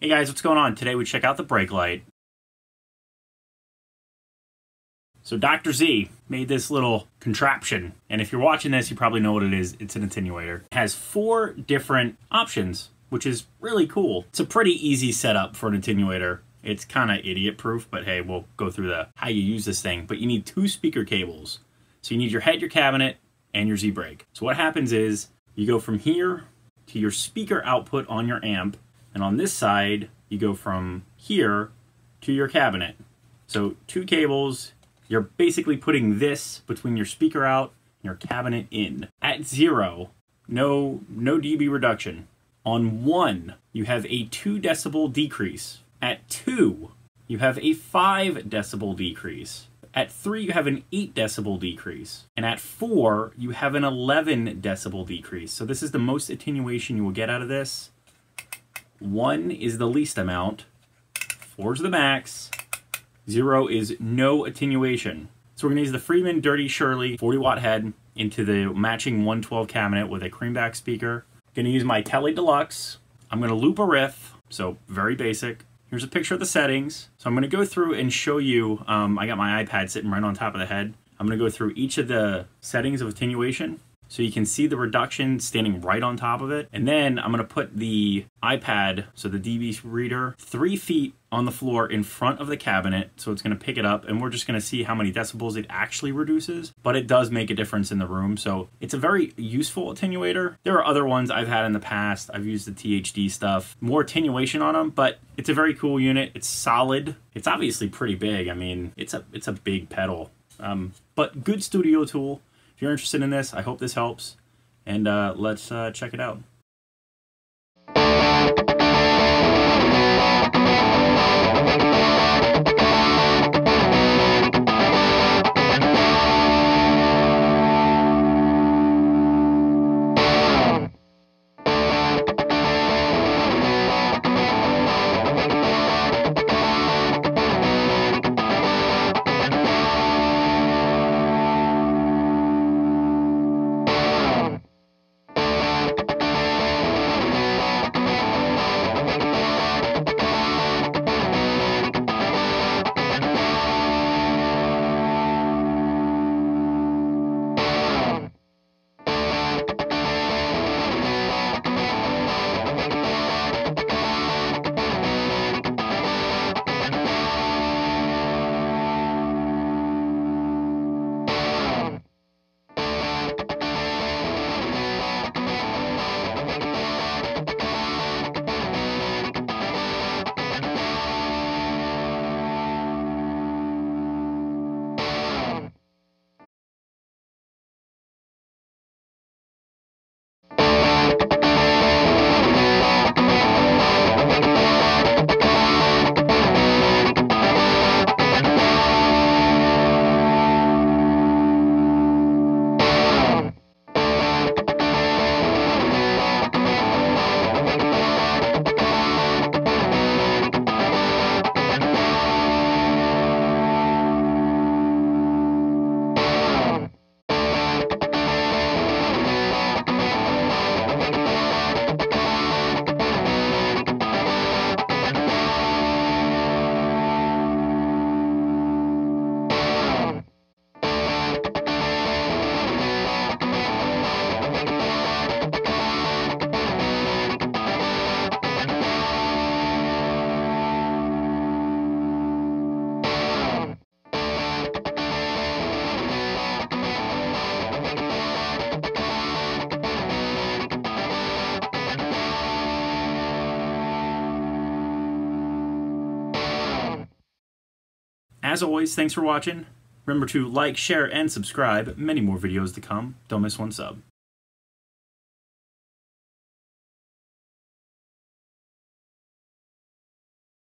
Hey guys, what's going on? Today we check out the Brake Lite. So Dr. Z made this little contraption, and if you're watching this, you probably know what it is. It's an attenuator. It has four different options, which is really cool. It's a pretty easy setup for an attenuator. It's kind of idiot proof, but hey, we'll go through the how you use this thing. But you need two speaker cables. So you need your head, your cabinet, and your Z brake. So what happens is you go from here to your speaker output on your amp, and on this side, you go from here to your cabinet. So two cables, you're basically putting this between your speaker out and your cabinet in. At zero, no, no dB reduction. On one, you have a two decibel decrease. At two, you have a five decibel decrease. At three, you have an 8 decibel decrease. And at four, you have an 11 decibel decrease. So this is the most attenuation you will get out of this. One is the least amount, four is the max, zero is no attenuation. So we're gonna use the Friedman Dirty Shirley 40 watt head into the matching 112 cabinet with a creamback speaker. Gonna use my Tele Deluxe. I'm gonna loop a riff, so very basic. Here's a picture of the settings. So I'm gonna go through and show you, um, I got my iPad sitting right on top of the head. I'm gonna go through each of the settings of attenuation so you can see the reduction standing right on top of it. And then I'm gonna put the iPad, so the DB reader, three feet on the floor in front of the cabinet. So it's gonna pick it up and we're just gonna see how many decibels it actually reduces, but it does make a difference in the room. So it's a very useful attenuator. There are other ones I've had in the past. I've used the THD stuff, more attenuation on them, but it's a very cool unit. It's solid. It's obviously pretty big. I mean, it's a, it's a big pedal, um, but good studio tool if you're interested in this, I hope this helps, and uh, let's uh, check it out. As always, thanks for watching. Remember to like, share, and subscribe. Many more videos to come. Don't miss one sub.